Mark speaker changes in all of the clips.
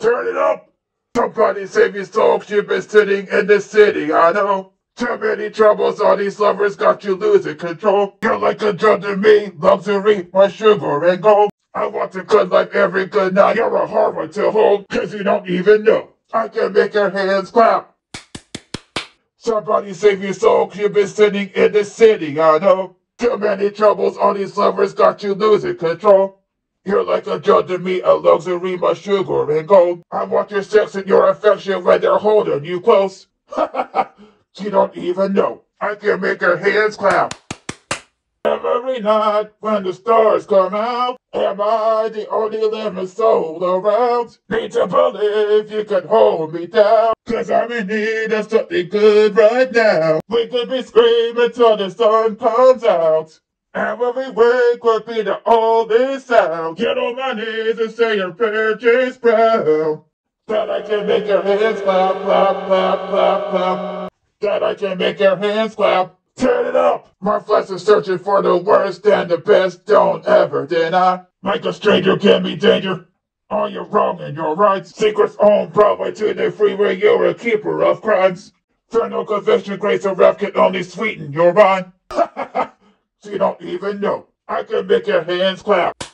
Speaker 1: Turn it up! Somebody save your soul, you've been sitting in the city, I know. Too many troubles, all these lovers got you losing control. You're like a drug to me, luxury, my sugar and gold. I want to good life every good night. You're a one to hold, cause you don't even know. I can make your hands clap. Somebody save your soul, you've been sitting in the city, I know. Too many troubles, all these lovers got you losing control. You're like a drug to me, a luxury, my sugar and gold. I want your sex and your affection when they're holding you close. you don't even know. I can make her hands clap. Every night when the stars come out, am I the only living soul around? Need to believe you can hold me down, cause I'm in need of something good right now. We could be screaming till the sun comes out. And we wake, would be the only sound. Get on my knees and say your prayer, James Brown. That I can make your hands clap, clap, clap, clap, clap. That I can make your hands clap. Turn it up! My flesh is searching for the worst and the best. Don't ever deny. Like a stranger can be danger. Are you wrong in your rights? Secrets on Broadway to the freeway. You're a keeper of crimes. For no conviction, grace or wrath can only sweeten your mind. You don't even know. I can make your hands clap.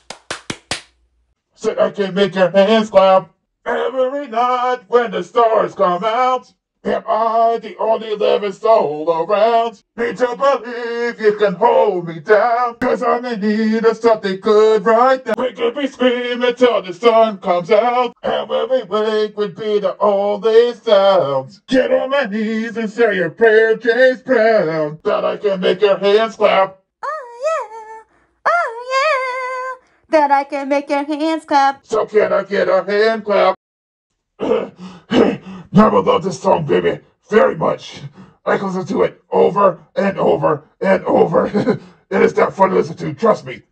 Speaker 1: Said I can make your hands clap. Every night when the stars come out. Am I the only living soul around? Need to believe you can hold me down. Cause I'm in need of something good right now. We could be screaming till the sun comes out. And when we wake would be the only sounds. Get on my knees and say your prayer, James Brown. That I can make your hands clap.
Speaker 2: That I can make your hands clap.
Speaker 1: So can I get a hand clap? Never loved this song, baby. Very much. I can listen to it over and over and over. it is that fun to listen to, trust me.